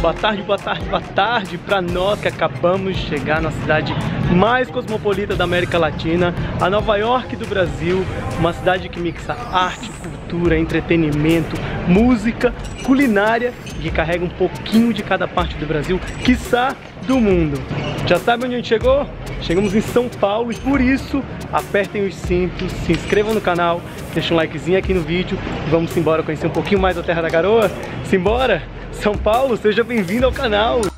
Boa tarde, boa tarde, boa tarde para nós que acabamos de chegar na cidade mais cosmopolita da América Latina, a Nova York do Brasil, uma cidade que mixa arte, cultura, entretenimento, música, culinária e que carrega um pouquinho de cada parte do Brasil, quiçá do mundo. Já sabe onde a gente chegou? Chegamos em São Paulo e por isso apertem os cintos, se inscrevam no canal, deixem um likezinho aqui no vídeo e vamos embora conhecer um pouquinho mais da Terra da Garoa. Simbora! São Paulo, seja bem-vindo ao canal!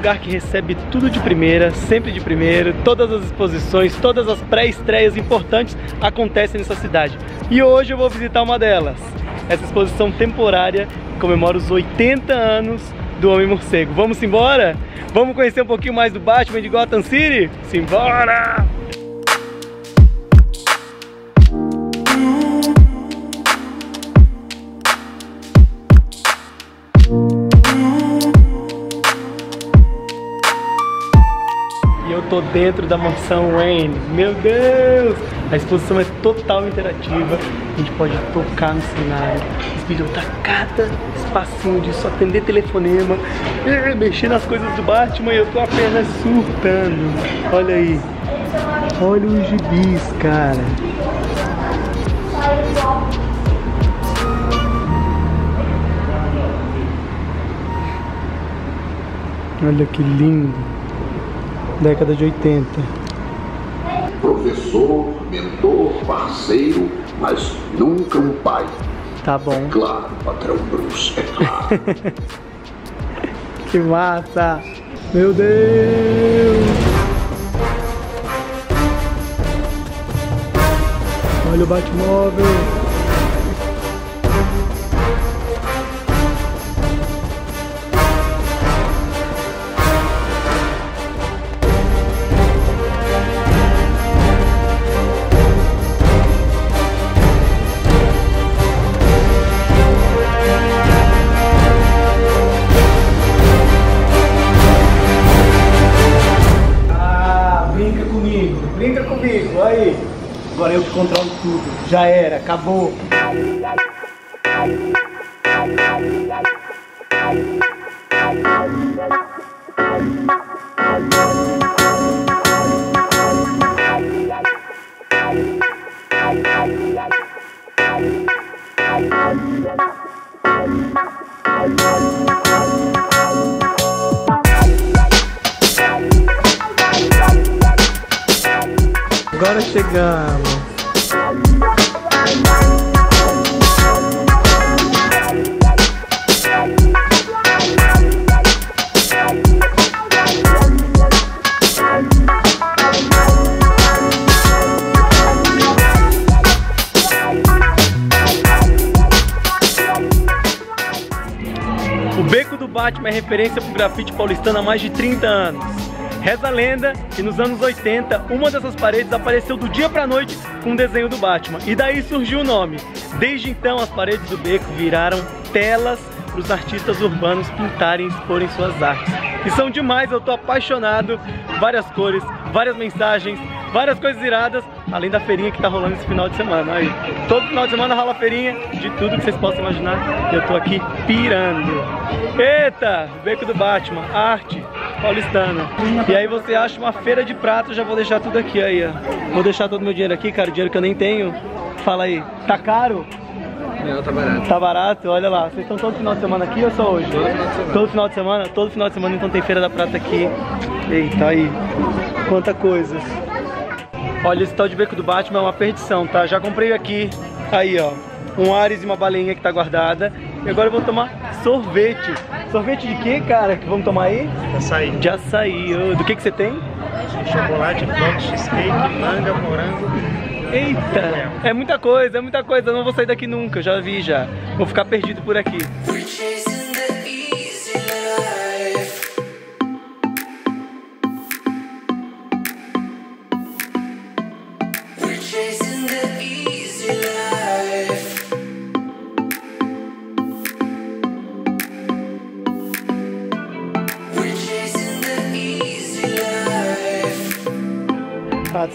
Lugar que recebe tudo de primeira, sempre de primeiro, todas as exposições, todas as pré-estreias importantes acontecem nessa cidade. E hoje eu vou visitar uma delas. Essa exposição temporária comemora os 80 anos do Homem Morcego. Vamos embora? Vamos conhecer um pouquinho mais do Batman de Gotham City? Simbora! E eu tô dentro da mansão Wayne. Meu Deus! A exposição é total interativa. A gente pode tocar no cenário, esbilhotar cada espacinho disso, atender telefonema, eh, mexer nas coisas do Batman e eu tô apenas surtando. Olha aí. Olha os gibis, cara. Olha que lindo. Década de 80. Professor, mentor, parceiro, mas nunca um pai. Tá bom. Claro, patrão Bruce, é claro. Que massa! Meu Deus! Olha o Batmóvel! Já era, acabou. Agora chegamos. Batman é referência para o grafite paulistano há mais de 30 anos. Reza a lenda que nos anos 80, uma dessas paredes apareceu do dia pra noite com um desenho do Batman. E daí surgiu o nome. Desde então, as paredes do beco viraram telas para os artistas urbanos pintarem e exporem suas artes. E são demais, eu tô apaixonado. Várias cores, várias mensagens, várias coisas iradas, além da feirinha que tá rolando esse final de semana. Aí, todo final de semana rola feirinha de tudo que vocês possam imaginar. Eu tô aqui pirando. Eita, Beco do Batman, arte paulistana. E aí você acha uma feira de prato, já vou deixar tudo aqui aí, ó. Vou deixar todo meu dinheiro aqui, cara, dinheiro que eu nem tenho. Fala aí, tá caro? Não, tá barato. Tá barato? Olha lá, vocês estão todo final de semana aqui ou só hoje? Todo final de semana. Todo final de semana então tem Feira da Prata aqui. Eita, aí. Quanta coisa. Olha, esse tal de beco do Batman é uma perdição, tá? Já comprei aqui. Aí, ó. Um Ares e uma baleinha que tá guardada. E agora eu vou tomar sorvete. Sorvete de quê, cara? Que vamos tomar aí? Açaí, De açaí. Do que que você tem? chocolate, bloco, cheesecake, manga, morango. Eita, é muita coisa, é muita coisa. Eu não vou sair daqui nunca, eu já vi já. Vou ficar perdido por aqui. chasing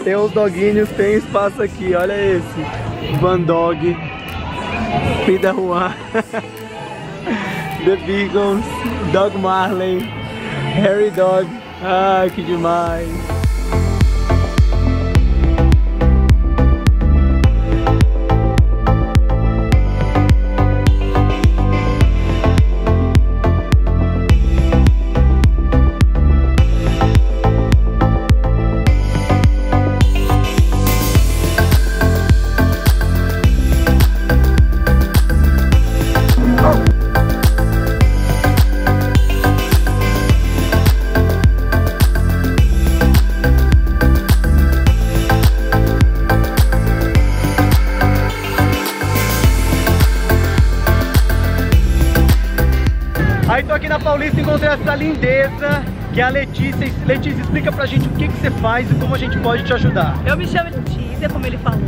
Até os doguinhos tem espaço aqui, olha esse. Van Dog. Pida Juan. The Beagles. Dog Marley. Harry Dog. Ah, que demais. Na Paulista encontrei essa lindeza que é a Letícia. Letícia, explica pra gente o que, que você faz e como a gente pode te ajudar. Eu me chamo Letícia, como ele falou.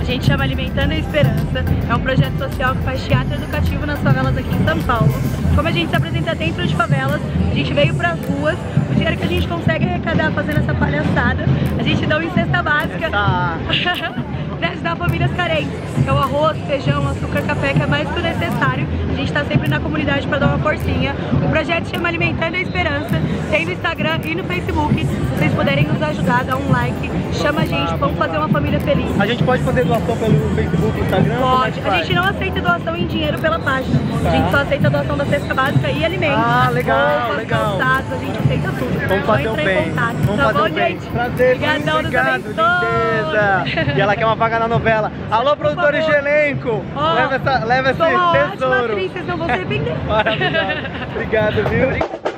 A gente chama Alimentando a Esperança. É um projeto social que faz teatro educativo nas favelas aqui em São Paulo. Como a gente se apresenta dentro de favelas, a gente veio pras ruas. O dinheiro que a gente consegue arrecadar fazendo essa palhaçada, a gente dá uma cesta básica. Essa... para ajudar famílias carentes. É o arroz, feijão, açúcar, café, que é mais que o necessário. A gente está sempre na comunidade para dar uma forcinha. O projeto chama Alimentando a Esperança. Tem no Instagram e no Facebook. Se vocês puderem nos ajudar, dá um like, chama a gente, vamos fazer uma família feliz. A gente pode fazer doação pelo Facebook, Instagram? É Pode. A gente não aceita doação em dinheiro pela página. A gente só aceita doação da cesta básica e alimentos. Ah, legal, Roupas, legal. calçados, a gente aceita tudo. Vamos Só fazer o em bem. contato. Vamos tá fazer bom, o bem. gente? Prazer, Obrigadão, obrigado, lindeza. E ela quer uma vaga na novela. Alô, produtores de elenco. Ó, leva essa, leva esse tesouro. Vocês não vão se arrepender. Maravilhoso. Obrigado, viu?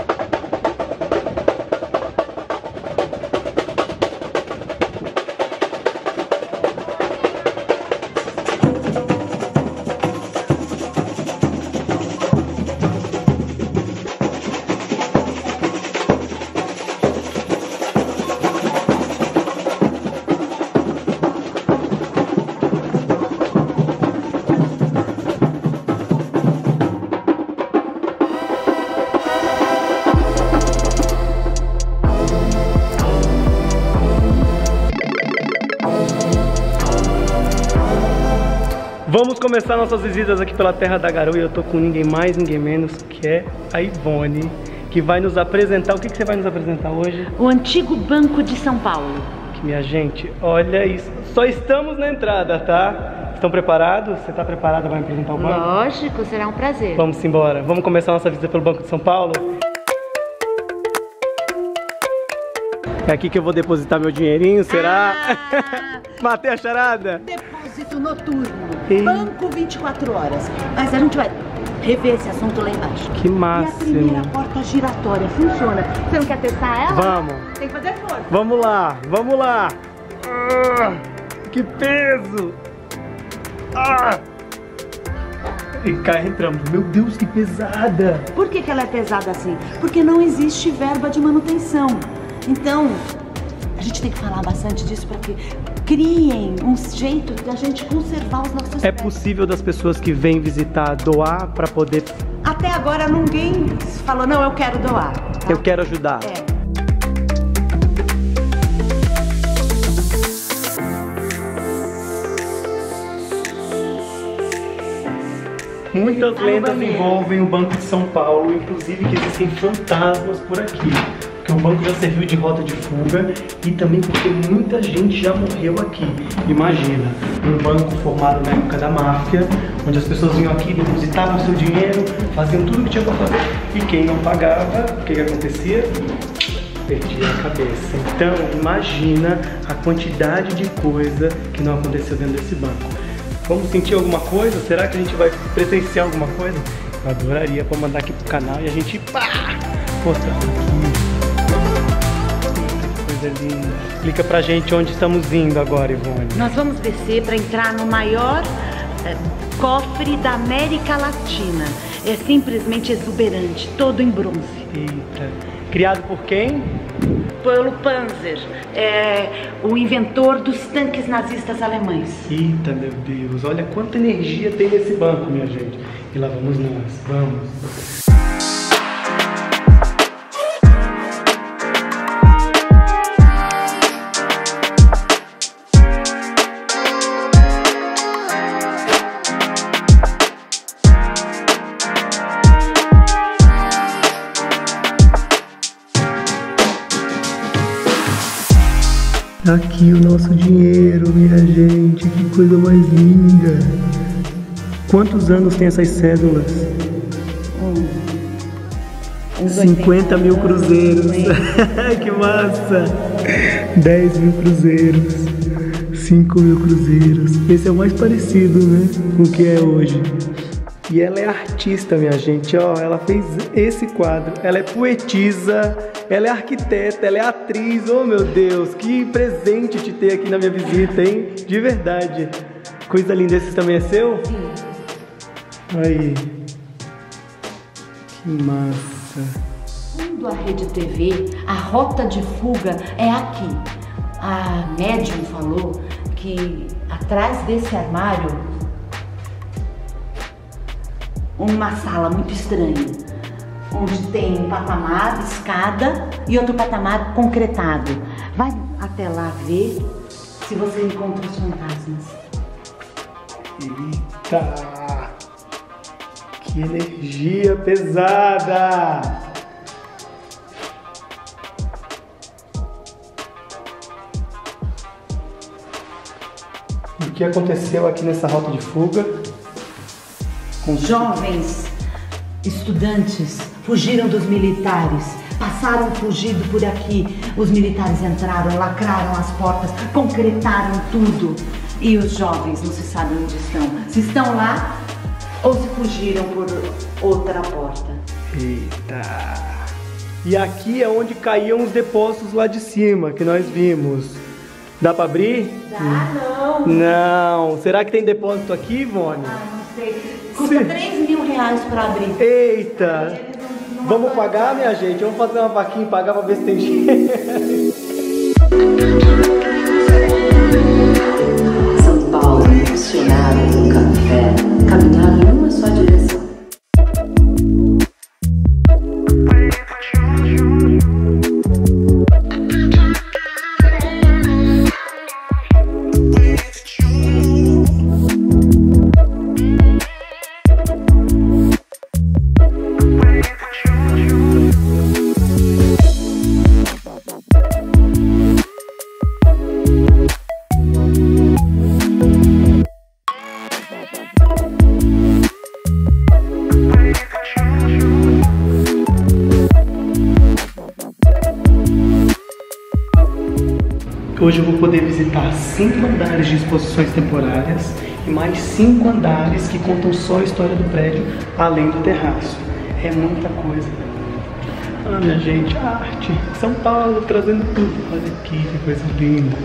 Vamos começar nossas visitas aqui pela Terra da Garoa e eu tô com ninguém mais, ninguém menos que é a Ivone, que vai nos apresentar. O que, que você vai nos apresentar hoje? O antigo Banco de São Paulo. Que, minha gente, olha isso. Só estamos na entrada, tá? Estão preparados? Você tá preparada para me apresentar o banco? Lógico, será um prazer. Vamos embora. Vamos começar nossa visita pelo Banco de São Paulo? É aqui que eu vou depositar meu dinheirinho, será? Ah! Matei a charada? Depósito noturno. Ei. Banco 24 horas. Mas a gente vai rever esse assunto lá embaixo. Que E a primeira porta giratória funciona. Você não quer testar ela? Vamos. Tem que fazer força. Vamos lá, vamos lá. Ah, que peso! Ah! E cá entramos. Meu Deus, que pesada! Por que, que ela é pesada assim? Porque não existe verba de manutenção. Então, a gente tem que falar bastante disso para que criem um jeito da gente conservar os nossos É prédios. possível das pessoas que vêm visitar doar para poder. Até agora ninguém falou, não, eu quero doar. tá? Eu quero ajudar. É. Muitas lendas envolvem o Banco de São Paulo, inclusive que existem fantasmas por aqui. O banco já serviu de rota de fuga e também porque muita gente já morreu aqui. Imagina, um banco formado na época da máfia, onde as pessoas vinham aqui, depositavam seu dinheiro, faziam tudo o que tinha para fazer e quem não pagava, o que, que acontecia? Perdia a cabeça. Então, imagina a quantidade de coisa que não aconteceu dentro desse banco. Vamos sentir alguma coisa? Será que a gente vai presenciar alguma coisa? Eu adoraria para mandar aqui pro canal e a gente pá, mostrar aqui. Linda. Explica pra gente onde estamos indo agora, Ivone. Nós vamos descer para entrar no maior eh, cofre da América Latina. É simplesmente exuberante, todo em bronze. Eita. Criado por quem? Pelo Panzer, é, o inventor dos tanques nazistas alemães. Eita, meu Deus. Olha quanta energia tem nesse banco, minha gente. E lá vamos nós. Vamos. Aqui o nosso dinheiro, minha gente, que coisa mais linda. Quantos anos tem essas cédulas? Uns 50 mil cruzeiros. que massa! 10 mil cruzeiros. 5 mil cruzeiros. Esse é o mais parecido, né? Com o que é hoje. E ela é artista, minha gente, ó. Ela fez esse quadro. Ela é poetisa, ela é arquiteta, ela é atriz. Oh, meu Deus, que presente te ter aqui na minha visita, hein? De verdade. Coisa linda. Esse também é seu? Sim. Aí. Que massa. Segundo a Rede TV, a rota de fuga é aqui. A médium falou que atrás desse armário uma sala muito estranha, onde tem um patamar, escada e outro patamar concretado. Vai até lá ver se você encontra os fantasmas. Eita! Que energia pesada! O que aconteceu aqui nessa rota de fuga? Com Jovens estudantes fugiram dos militares, passaram fugido por aqui. Os militares entraram, lacraram as portas, concretaram tudo. E os jovens não se sabe onde estão. Se estão lá ou se fugiram por outra porta. Eita! E aqui é onde caíam os depósitos lá de cima que nós vimos. Dá pra abrir? Ah, não. Não. Será que tem depósito aqui, Ivone? Ah, não sei. Custa Sim. 3 mil reais pra abrir. Eita! Vamos pagar, minha gente? Vamos fazer uma vaquinha e pagar pra ver se tem dinheiro. São Paulo, funcionário no café, caminhando em uma só direção. Hoje eu vou poder visitar cinco andares de exposições temporárias e mais cinco andares que contam só a história do prédio, além do terraço. É muita coisa. Ah, minha gente, arte. São Paulo trazendo tudo. Olha aqui que coisa linda.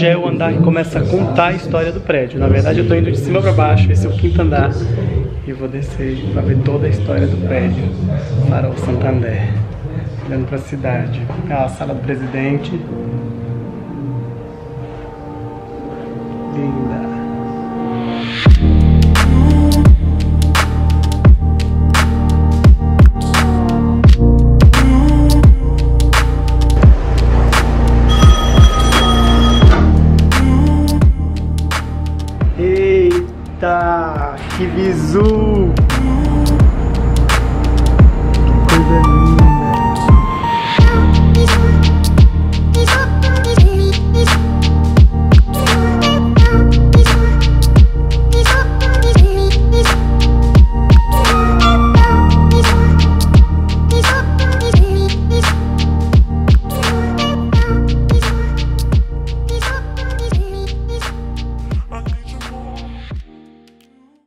Já é o andar que começa a contar a história do prédio. Na verdade, eu tô indo de cima para baixo, esse é o quinto andar. E vou descer para ver toda a história do prédio. Farol Santander. Olhando para a cidade. Ah, a sala do presidente. Que visu!